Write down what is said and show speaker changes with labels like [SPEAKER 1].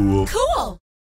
[SPEAKER 1] cool. Cool!